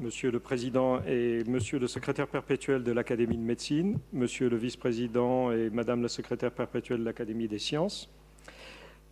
Monsieur le Président et Monsieur le Secrétaire perpétuel de l'Académie de médecine, Monsieur le Vice-président et Madame la Secrétaire perpétuelle de l'Académie des sciences,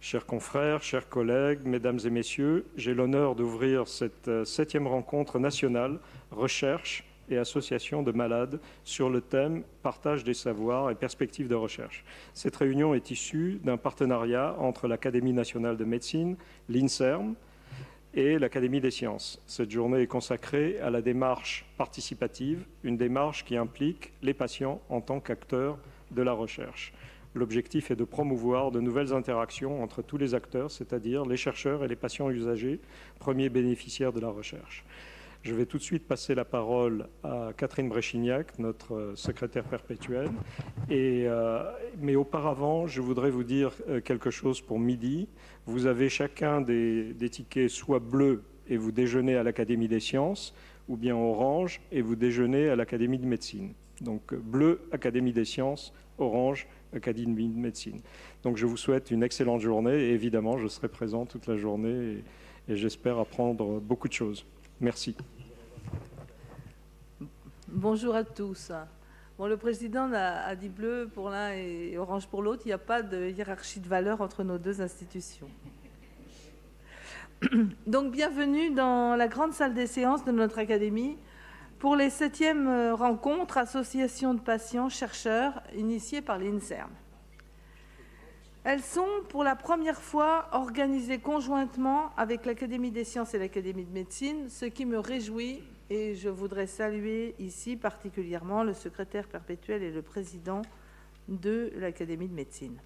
chers confrères, chers collègues, Mesdames et Messieurs, j'ai l'honneur d'ouvrir cette euh, septième rencontre nationale Recherche et association de malades sur le thème Partage des savoirs et perspectives de recherche. Cette réunion est issue d'un partenariat entre l'Académie nationale de médecine, l'INSERM, et l'Académie des sciences. Cette journée est consacrée à la démarche participative, une démarche qui implique les patients en tant qu'acteurs de la recherche. L'objectif est de promouvoir de nouvelles interactions entre tous les acteurs, c'est-à-dire les chercheurs et les patients usagers, premiers bénéficiaires de la recherche. Je vais tout de suite passer la parole à Catherine Bréchignac, notre secrétaire perpétuelle. Euh, mais auparavant, je voudrais vous dire euh, quelque chose pour midi. Vous avez chacun des, tickets soit bleus et vous déjeunez à l'Académie des sciences, ou bien orange et vous déjeunez à l'Académie de médecine. Donc bleu, Académie des sciences, orange, Académie de médecine. Donc je vous souhaite une excellente journée et évidemment je serai présent toute la journée et j'espère apprendre beaucoup de choses. Merci. Bonjour à tous. Bon, le président a, dit bleu pour l'un et orange pour l'autre. Il n'y a pas de hiérarchie de valeur entre nos deux institutions. Donc, bienvenue dans la grande salle des séances de notre académie pour les septièmes rencontres Association de patients chercheurs initiées par l'INSERM. Elles sont pour la première fois organisées conjointement avec l'Académie des sciences et l'Académie de médecine, ce qui me réjouit et je voudrais saluer ici particulièrement le secrétaire perpétuel et le président de l'Académie de médecine.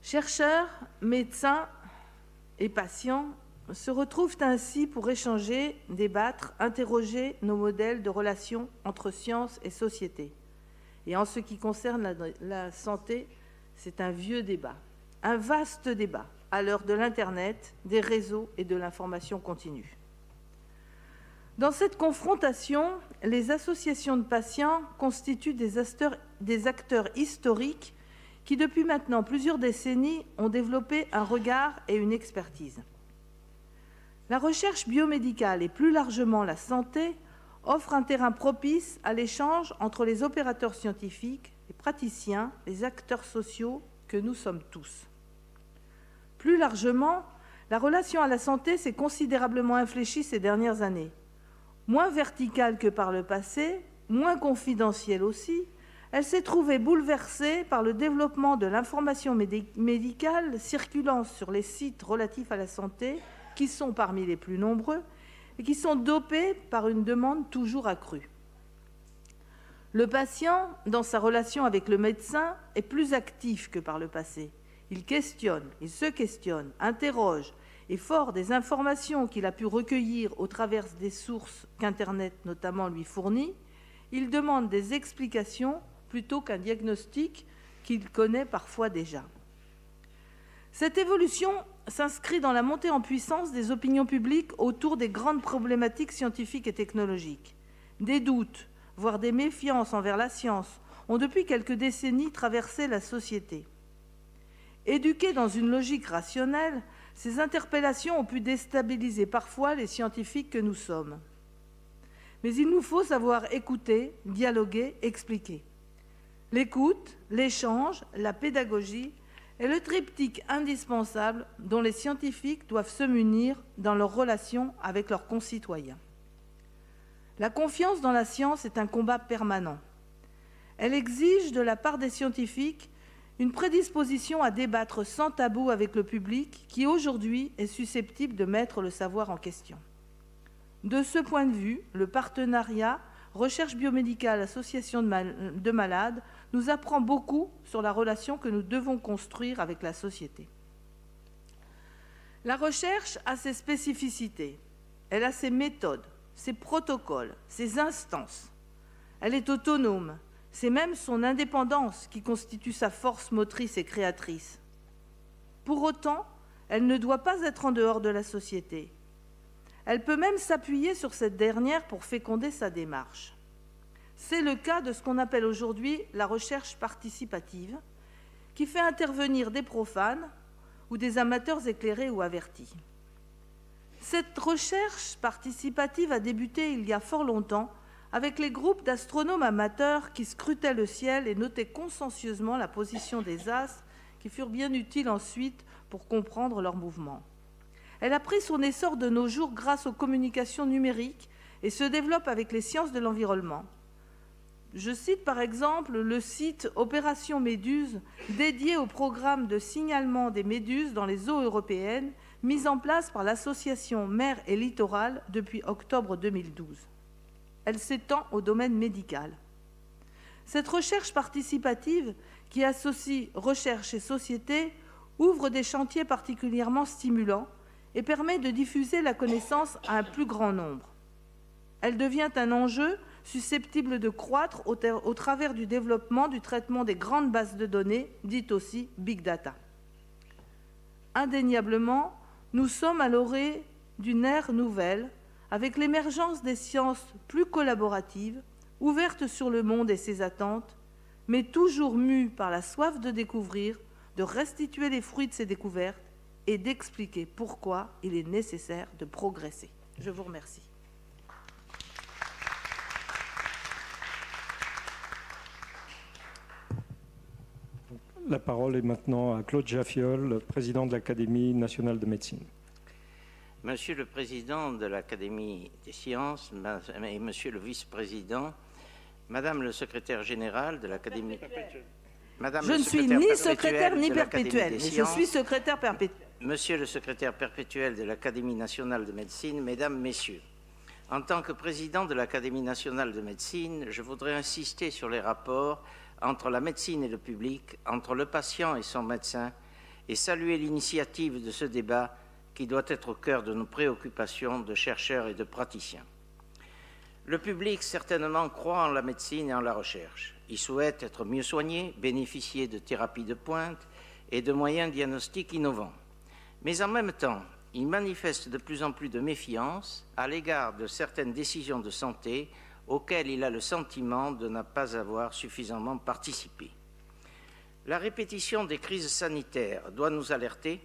Chercheurs, médecins et patients se retrouvent ainsi pour échanger, débattre, interroger nos modèles de relations entre science et société. Et en ce qui concerne la, la santé, c'est un vieux débat, un vaste débat à l'heure de l'Internet, des réseaux et de l'information continue. Dans cette confrontation, les associations de patients constituent des acteurs, historiques qui, depuis maintenant plusieurs décennies, ont développé un regard et une expertise. La recherche biomédicale et plus largement la santé offrent un terrain propice à l'échange entre les opérateurs scientifiques, praticiens, les acteurs sociaux que nous sommes tous. Plus largement, la relation à la santé s'est considérablement infléchie ces dernières années. Moins verticale que par le passé, moins confidentielle aussi, elle s'est trouvée bouleversée par le développement de l'information médicale circulant sur les sites relatifs à la santé, qui sont parmi les plus nombreux, et qui sont dopés par une demande toujours accrue. Le patient, dans sa relation avec le médecin, est plus actif que par le passé. Il questionne, il se questionne, interroge, et fort des informations qu'il a pu recueillir au travers des sources qu'Internet notamment lui fournit, il demande des explications plutôt qu'un diagnostic qu'il connaît parfois déjà. Cette évolution s'inscrit dans la montée en puissance des opinions publiques autour des grandes problématiques scientifiques et technologiques. Des doutes, voire des méfiances envers la science, ont depuis quelques décennies traversé la société. Éduqués dans une logique rationnelle, ces interpellations ont pu déstabiliser parfois les scientifiques que nous sommes. Mais il nous faut savoir écouter, dialoguer, expliquer. L'écoute, l'échange, la pédagogie est le triptyque indispensable dont les scientifiques doivent se munir dans leurs relations avec leurs concitoyens. La confiance dans la science est un combat permanent. Elle exige de la part des scientifiques une prédisposition à débattre sans tabou avec le public qui aujourd'hui est susceptible de mettre le savoir en question. De ce point de vue, le partenariat Recherche biomédicale Association de malades nous apprend beaucoup sur la relation que nous devons construire avec la société. La recherche a ses spécificités, elle a ses méthodes, ses protocoles, ses instances. Elle est autonome. C'est même son indépendance qui constitue sa force motrice et créatrice. Pour autant, elle ne doit pas être en dehors de la société. Elle peut même s'appuyer sur cette dernière pour féconder sa démarche. C'est le cas de ce qu'on appelle aujourd'hui la recherche participative, qui fait intervenir des profanes ou des amateurs éclairés ou avertis. Cette recherche participative a débuté il y a fort longtemps avec les groupes d'astronomes amateurs qui scrutaient le ciel et notaient consciencieusement la position des astres, qui furent bien utiles ensuite pour comprendre leurs mouvements. Elle a pris son essor de nos jours grâce aux communications numériques et se développe avec les sciences de l'environnement. Je cite par exemple le site Opération Méduse, dédié au programme de signalement des méduses dans les eaux européennes, mis en place par l'association Mer et Littoral depuis octobre 2012. Elle s'étend au domaine médical. Cette recherche participative, qui associe recherche et société, ouvre des chantiers particulièrement stimulants et permet de diffuser la connaissance à un plus grand nombre. Elle devient un enjeu susceptible de croître au, au, travers du développement du traitement des grandes bases de données, dites aussi big data. Indéniablement, nous sommes à l'orée d'une ère nouvelle avec l'émergence des sciences plus collaboratives, ouvertes sur le monde et ses attentes, mais toujours mues par la soif de découvrir, de restituer les fruits de ces découvertes et d'expliquer pourquoi il est nécessaire de progresser. Je vous remercie. La parole est maintenant à Claude Jaffiol, président de l'Académie nationale de médecine. Monsieur le Président de l'Académie des sciences et Monsieur le Vice-président, Madame le Secrétaire général de l'Académie... Madame je ne suis ni secrétaire ni perpétuel, mais je suis secrétaire perpétuel. Monsieur le secrétaire perpétuel de l'Académie nationale de médecine, Mesdames, Messieurs, en tant que président de l'Académie nationale de médecine, je voudrais insister sur les rapports entre la médecine et le public, entre le patient et son médecin, et saluer l'initiative de ce débat qui doit être au cœur de nos préoccupations de chercheurs et de praticiens. Le public certainement croit en la médecine et en la recherche. Il souhaite être mieux soigné, bénéficier de thérapies de pointe et de moyens diagnostiques innovants. Mais en même temps, il manifeste de plus en plus de méfiance à l'égard de certaines décisions de santé auxquelles il a le sentiment de ne pas avoir suffisamment participé. La répétition des crises sanitaires doit nous alerter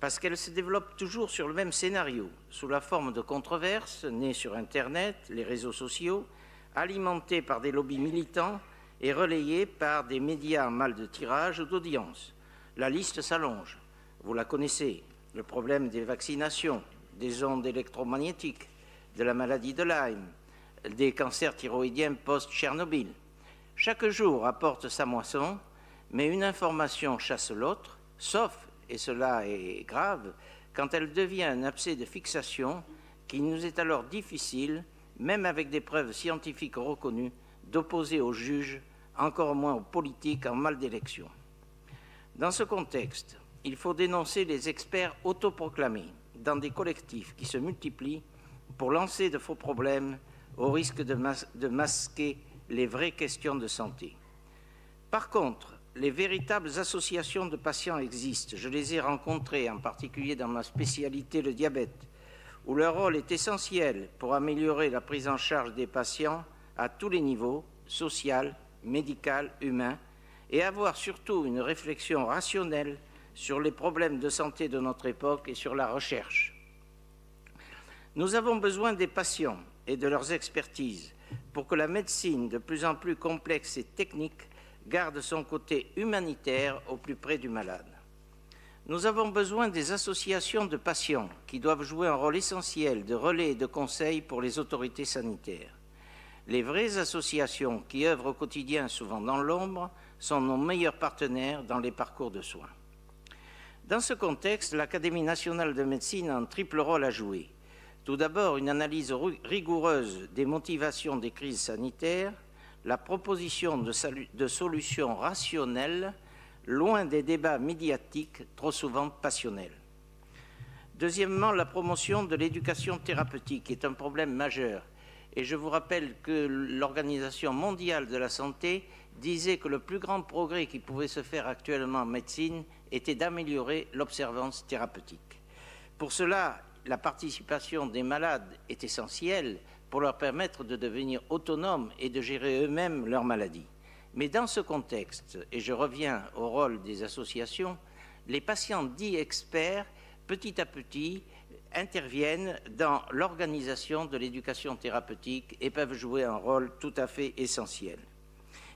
parce qu'elle se développe toujours sur le même scénario, sous la forme de controverses nées sur Internet, les réseaux sociaux, alimentées par des lobbies militants et relayées par des médias mal de tirage ou d'audience. La liste s'allonge. Vous la connaissez, le problème des vaccinations, des ondes électromagnétiques, de la maladie de Lyme, des cancers thyroïdiens post-Tchernobyl. Chaque jour apporte sa moisson, mais une information chasse l'autre, sauf et cela est grave, quand elle devient un abcès de fixation qu'il nous est alors difficile, même avec des preuves scientifiques reconnues, d'opposer aux juges, encore moins aux politiques en mal d'élection. Dans ce contexte, il faut dénoncer les experts autoproclamés dans des collectifs qui se multiplient pour lancer de faux problèmes au risque de, mas de masquer les vraies questions de santé. Par contre, les véritables associations de patients existent. Je les ai rencontrées, en particulier dans ma spécialité, le diabète, où leur rôle est essentiel pour améliorer la prise en charge des patients à tous les niveaux, social, médical, humain, et avoir surtout une réflexion rationnelle sur les problèmes de santé de notre époque et sur la recherche. Nous avons besoin des patients et de leurs expertises pour que la médecine, de plus en plus complexe et technique, garde son côté humanitaire au plus près du malade. Nous avons besoin des associations de patients qui doivent jouer un rôle essentiel de relais et de conseil pour les autorités sanitaires. Les vraies associations qui œuvrent au quotidien, souvent dans l'ombre, sont nos meilleurs partenaires dans les parcours de soins. Dans ce contexte, l'Académie nationale de médecine a un triple rôle à jouer. Tout d'abord, une analyse rigoureuse des motivations des crises sanitaires, la proposition de, solutions rationnelles, loin des débats médiatiques trop souvent passionnels. Deuxièmement, la promotion de l'éducation thérapeutique est un problème majeur. Et je vous rappelle que l'Organisation mondiale de la santé disait que le plus grand progrès qui pouvait se faire actuellement en médecine était d'améliorer l'observance thérapeutique. Pour cela, la participation des malades est essentielle, pour leur permettre de devenir autonomes et de gérer eux-mêmes leur maladie. Mais dans ce contexte, et je reviens au rôle des associations, les patients dits experts, petit à petit, interviennent dans l'organisation de l'éducation thérapeutique et peuvent jouer un rôle tout à fait essentiel.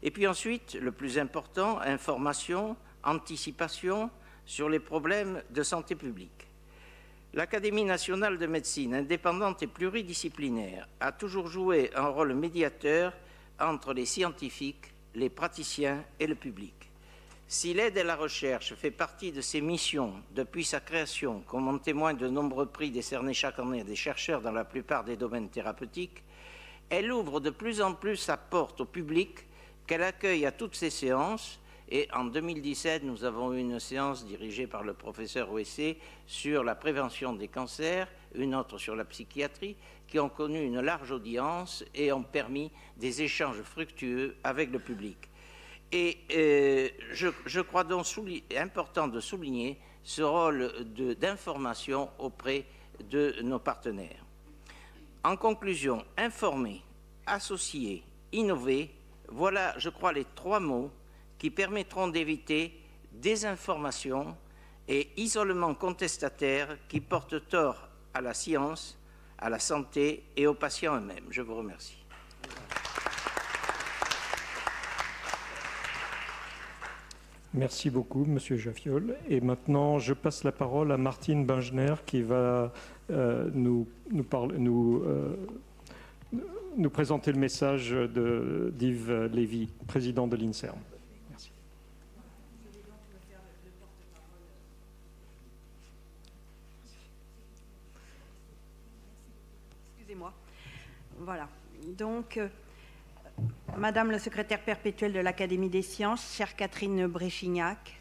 Et puis ensuite, le plus important, information, anticipation sur les problèmes de santé publique. L'Académie nationale de médecine, indépendante et pluridisciplinaire, a toujours joué un rôle médiateur entre les scientifiques, les praticiens et le public. Si l'aide à la recherche fait partie de ses missions depuis sa création, comme en témoignent de nombreux prix décernés chaque année à des chercheurs dans la plupart des domaines thérapeutiques, elle ouvre de plus en plus sa porte au public qu'elle accueille à toutes ses séances. Et en 2017, nous avons eu une séance dirigée par le professeur OEC sur la prévention des cancers, une autre sur la psychiatrie, qui ont connu une large audience et ont permis des échanges fructueux avec le public. Et euh, je, crois donc important de souligner ce rôle d'information auprès de nos partenaires. En conclusion, informer, associer, innover, voilà, je crois, les trois mots qui permettront d'éviter désinformation et isolement contestataire qui portent tort à la science, à la santé et aux patients eux-mêmes. Je vous remercie. Merci beaucoup, Monsieur Jaffiol. Et maintenant, je passe la parole à Martine Bingener qui va euh, nous, euh, nous, présenter le message d'Yves Lévy, président de l'INSERM. Merci. Excusez-moi. Voilà. Donc, euh, Madame le secrétaire perpétuel de l'Académie des sciences, chère Catherine Bréchignac,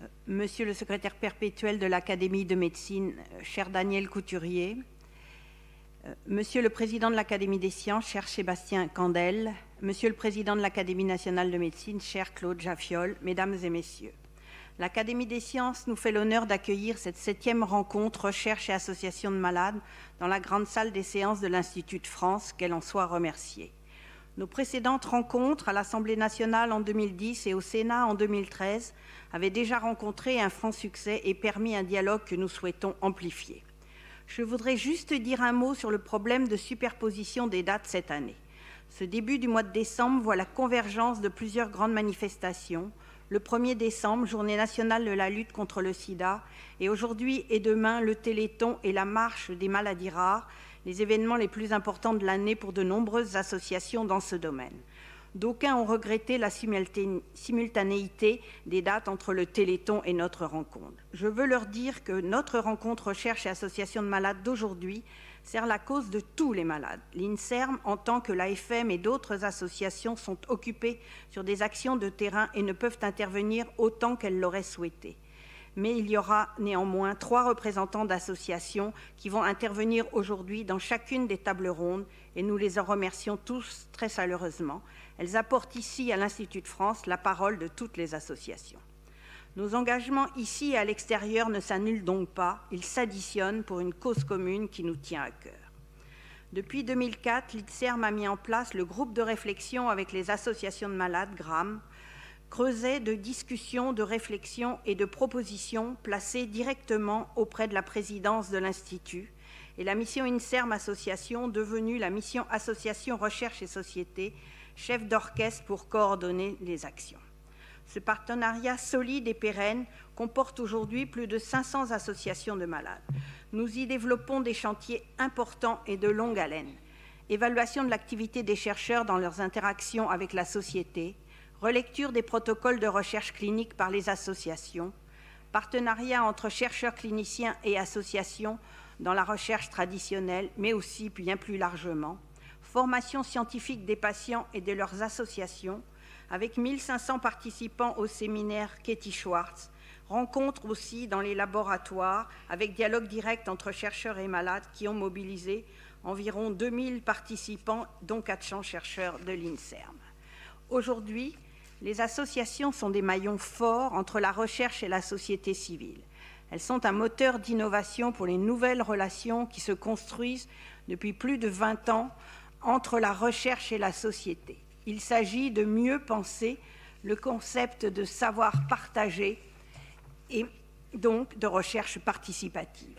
euh, Monsieur le secrétaire perpétuel de l'Académie de médecine, euh, cher Daniel Couturier, Monsieur le président de l'Académie des sciences, cher Sébastien Candel, Monsieur le président de l'Académie nationale de médecine, cher Claude Jaffiol, Mesdames et Messieurs, l'Académie des sciences nous fait l'honneur d'accueillir cette septième rencontre Recherche et Association de malades dans la grande salle des séances de l'Institut de France, qu'elle en soit remerciée. Nos précédentes rencontres à l'Assemblée nationale en 2010 et au Sénat en 2013 avaient déjà rencontré un franc succès et permis un dialogue que nous souhaitons amplifier. Je voudrais juste dire un mot sur le problème de superposition des dates cette année. Ce début du mois de décembre voit la convergence de plusieurs grandes manifestations. Le 1er décembre, journée nationale de la lutte contre le sida, et aujourd'hui et demain, le Téléthon et la marche des maladies rares, les événements les plus importants de l'année pour de nombreuses associations dans ce domaine. D'aucuns ont regretté la simultanéité des dates entre le Téléthon et notre rencontre. Je veux leur dire que notre rencontre recherche et association de malades d'aujourd'hui sert la cause de tous les malades. L'INSERM, en tant que l'AFM et d'autres associations, sont occupées sur des actions de terrain et ne peuvent intervenir autant qu'elles l'auraient souhaité mais il y aura néanmoins trois représentants d'associations qui vont intervenir aujourd'hui dans chacune des tables rondes et nous les en remercions tous très chaleureusement. Elles apportent ici à l'Institut de France la parole de toutes les associations. Nos engagements ici et à l'extérieur ne s'annulent donc pas, ils s'additionnent pour une cause commune qui nous tient à cœur. Depuis 2004, l'ITSERM a mis en place le groupe de réflexion avec les associations de malades, GRAM, creuset de discussions, de réflexions et de propositions placées directement auprès de la présidence de l'Institut et la mission INSERM Association, devenue la mission Association Recherche et Société, chef d'orchestre pour coordonner les actions. Ce partenariat solide et pérenne comporte aujourd'hui plus de 500 associations de malades. Nous y développons des chantiers importants et de longue haleine. Évaluation de l'activité des chercheurs dans leurs interactions avec la société, relecture des protocoles de recherche clinique par les associations, partenariat entre chercheurs cliniciens et associations dans la recherche traditionnelle, mais aussi bien plus largement, formation scientifique des patients et de leurs associations, avec 1500 participants au séminaire Katie Schwartz, rencontres aussi dans les laboratoires, avec dialogue direct entre chercheurs et malades qui ont mobilisé environ 2000 participants, dont 400 chercheurs de l'INSERM. Aujourd'hui, les associations sont des maillons forts entre la recherche et la société civile. Elles sont un moteur d'innovation pour les nouvelles relations qui se construisent depuis plus de 20 ans entre la recherche et la société. Il s'agit de mieux penser le concept de savoir partagé et donc de recherche participative.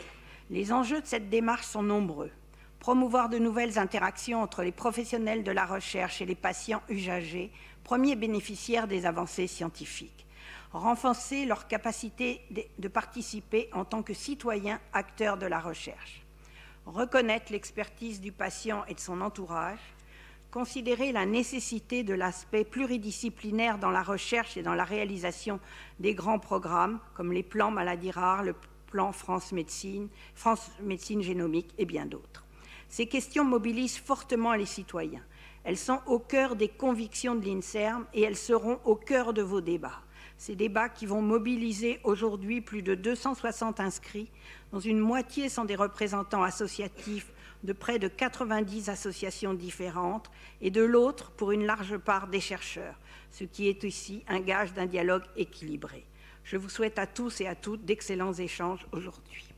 Les enjeux de cette démarche sont nombreux. Promouvoir de nouvelles interactions entre les professionnels de la recherche et les patients usagers, premiers bénéficiaires des avancées scientifiques. Renforcer leur capacité de participer en tant que citoyens acteurs de la recherche. Reconnaître l'expertise du patient et de son entourage considérer la nécessité de l'aspect pluridisciplinaire dans la recherche et dans la réalisation des grands programmes comme les plans maladies rares, le plan France Médecine, France Médecine Génomique et bien d'autres. Ces questions mobilisent fortement les citoyens. Elles sont au cœur des convictions de l'INSERM et elles seront au cœur de vos débats. Ces débats qui vont mobiliser aujourd'hui plus de 260 inscrits, dont une moitié sont des représentants associatifs de près de 90 associations différentes et de l'autre pour une large part des chercheurs, ce qui est aussi un gage d'un dialogue équilibré. Je vous souhaite à tous et à toutes d'excellents échanges aujourd'hui.